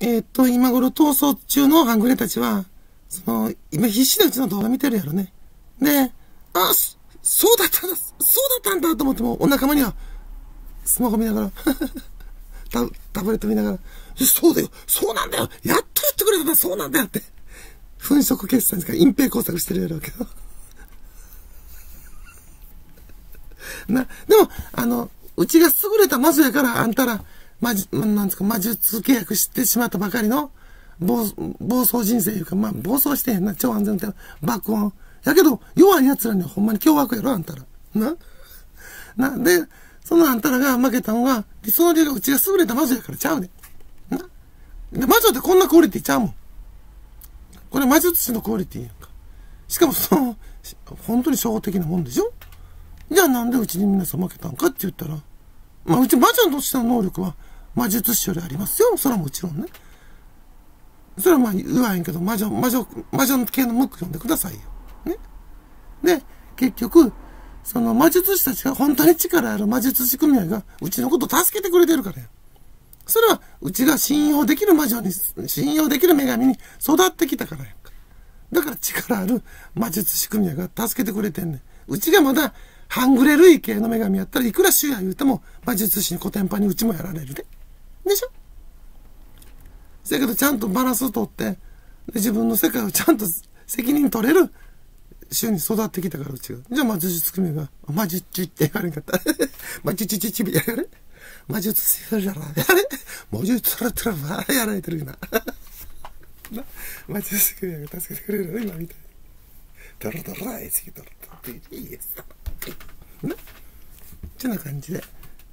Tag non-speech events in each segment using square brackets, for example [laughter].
えー、っと、今頃逃走中の半グレたちは、その、今必死でうちの動画見てるやろね。で、あ、そうだったんだ、そうだったんだと思っても、お仲間には、スマホ見ながら [laughs] タ、タブレット見ながら、そうだよ、そうなんだよ、やっと言ってくれたんだ、そうなんだよって。粉飾決算ですから隠蔽工作してるやろうけど。[laughs] な、でも、あの、うちが優れた魔女やから、あんたら、まじ、なんですか、魔術契約してしまったばかりの、暴暴走人生いうか、まあ、暴走してへんな、超安全運転、爆音。やけど、弱い奴らにはほんまに凶悪やろ、あんたら。な？な、で、そのあんたらが負けたのが、その理由がうちが優れた魔女やからちゃうで。な？で、魔女ってこんなクオリティちゃうもん。これ魔術師のクオリティやんか。しかもその、本当に初歩的なもんでしょ？じゃあなんでうちに皆さん負けたんかって言ったら、まあうち魔女としての能力は魔術師よりありますよ。それはもちろんね。それはまあ言わへんけど、魔女、魔女、魔女系のムック読んでくださいよ。ね。で、結局、その魔術師たちが本当に力ある魔術師組合がうちのこと助けてくれてるからや。それはうちが信用できる魔女に、信用できる女神に育ってきたからやんか。だから力ある魔術師組合が助けてくれてんねん。うちがまだ半グレ類型の女神やったらいくら主や言うても魔術師にコテンパにうちもやられるで。でしょ？せやけどちゃんとバランスをとって、で自分の世界をちゃんと責任取れる州に育ってきたからうちが。じゃあ魔術組が、魔術ってやがれんかった。[laughs] 魔術ちちびやがれ魔術するじゃら、やれ魔術されてらばやられてるよな。[laughs] な魔術組が助けてくれるよ、今みたいに。ドロドロあいつきドロドロっていいやつ。な [laughs] ってな感じで、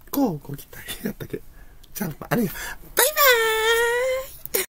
こうご期待やったけ？Anyway,